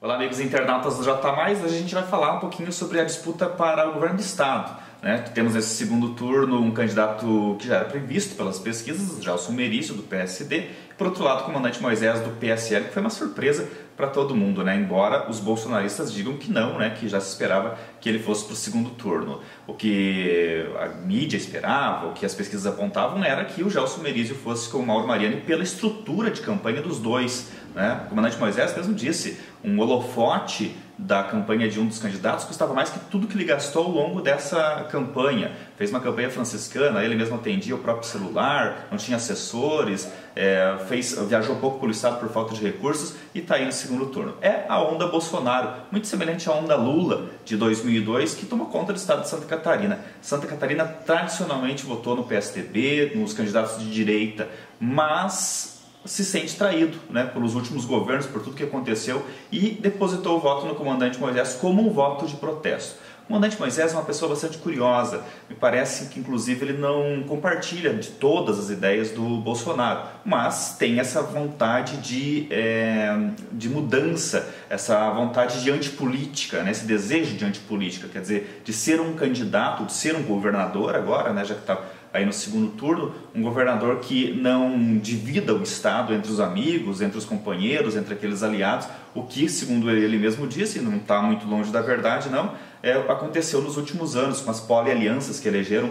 Olá, amigos internautas do J. A gente vai falar um pouquinho sobre a disputa para o governo do Estado. Né? Temos nesse segundo turno um candidato que já era previsto pelas pesquisas, Gelson Merício, do PSD, por outro lado o comandante Moisés, do PSL, que foi uma surpresa para todo mundo, né? embora os bolsonaristas digam que não, né? que já se esperava que ele fosse para o segundo turno. O que a mídia esperava, o que as pesquisas apontavam era que o Gelson Merizio fosse com o Mauro Mariani pela estrutura de campanha dos dois. Né? O comandante Moisés mesmo disse, um holofote da campanha de um dos candidatos custava mais que tudo que ele gastou ao longo dessa campanha. Fez uma campanha franciscana, ele mesmo atendia o próprio celular, não tinha assessores, é, fez, viajou pouco pelo estado por falta de recursos e está aí no segundo turno. É a onda Bolsonaro, muito semelhante à onda Lula de 2002, que tomou conta do estado de Santa Catarina. Santa Catarina tradicionalmente votou no PSDB, nos candidatos de direita, mas se sente traído né, pelos últimos governos, por tudo que aconteceu e depositou o voto no comandante Moisés como um voto de protesto. O comandante Moisés é uma pessoa bastante curiosa, me parece que inclusive ele não compartilha de todas as ideias do Bolsonaro, mas tem essa vontade de, é, de mudança, essa vontade de antipolítica, né, esse desejo de antipolítica, quer dizer, de ser um candidato, de ser um governador agora, né, já que está aí no segundo turno, um governador que não divida o Estado entre os amigos, entre os companheiros, entre aqueles aliados, o que, segundo ele mesmo disse, não está muito longe da verdade, não, é, aconteceu nos últimos anos, com as polialianças que elegeram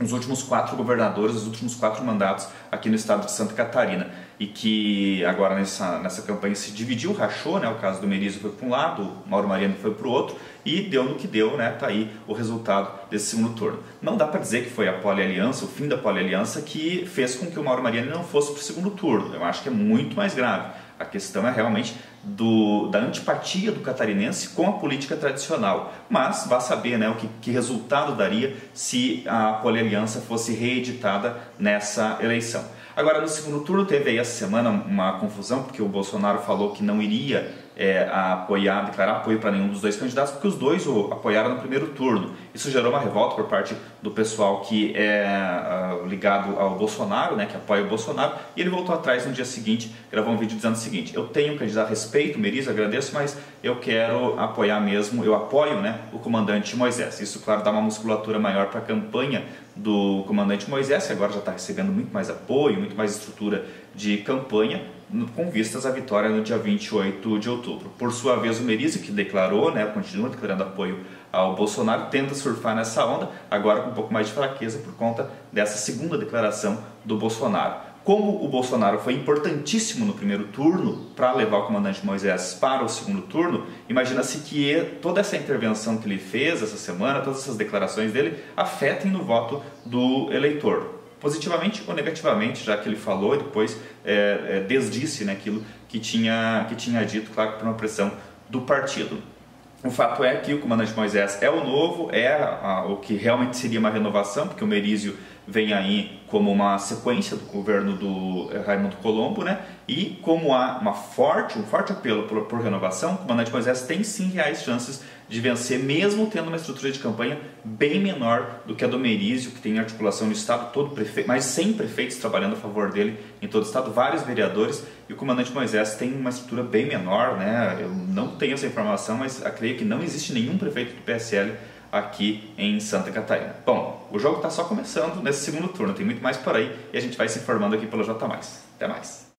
os últimos quatro governadores, os últimos quatro mandatos aqui no estado de Santa Catarina e que agora nessa, nessa campanha se dividiu, rachou, né? O caso do Merizio foi para um lado, Mauro Mariano foi para o outro e deu no que deu, né? Tá aí o resultado desse segundo turno. Não dá para dizer que foi a polialiança, o fim da polialiança que fez com que o Mauro Mariano não fosse para o segundo turno. Eu acho que é muito mais grave. A questão é realmente do, da antipatia do catarinense com a política tradicional. Mas vá saber né, o que, que resultado daria se a polialiança fosse reeditada nessa eleição. Agora, no segundo turno, teve aí essa semana uma confusão, porque o Bolsonaro falou que não iria é, apoiar, declarar apoio para nenhum dos dois candidatos, porque os dois o apoiaram no primeiro turno. Isso gerou uma revolta por parte do pessoal que é uh, ligado ao Bolsonaro, né, que apoia o Bolsonaro, e ele voltou atrás no dia seguinte, gravou um vídeo dizendo o seguinte: Eu tenho um candidato a respeito, Meriz, agradeço, mas eu quero apoiar mesmo, eu apoio né, o comandante Moisés. Isso, claro, dá uma musculatura maior para a campanha do comandante Moisés, que agora já está recebendo muito mais apoio, muito mais estrutura de campanha, com vistas à vitória no dia 28 de outubro. Por sua vez, o Merizio, que declarou, né, continua declarando apoio ao Bolsonaro, tenta surfar nessa onda, agora com um pouco mais de fraqueza por conta dessa segunda declaração do Bolsonaro. Como o Bolsonaro foi importantíssimo no primeiro turno para levar o comandante Moisés para o segundo turno, imagina-se que toda essa intervenção que ele fez essa semana, todas essas declarações dele, afetem no voto do eleitor positivamente ou negativamente, já que ele falou e depois é, é, desdisse né, aquilo que tinha, que tinha dito, claro, por uma pressão do partido. O fato é que o comandante Moisés é o novo, é a, o que realmente seria uma renovação, porque o Merizio vem aí como uma sequência do governo do Raimundo Colombo, né? E como há uma forte, um forte apelo por, por renovação, o comandante Moisés tem sim reais chances de vencer, mesmo tendo uma estrutura de campanha bem menor do que a do Merizio, que tem articulação no estado todo, prefe... mais 100 prefeitos trabalhando a favor dele em todo o estado, vários vereadores, e o comandante Moisés tem uma estrutura bem menor, né? Eu não tenho essa informação, mas creio que não existe nenhum prefeito do PSL aqui em Santa Catarina. Bom, o jogo está só começando nesse segundo turno, tem muito mais por aí e a gente vai se informando aqui pelo J. Até mais.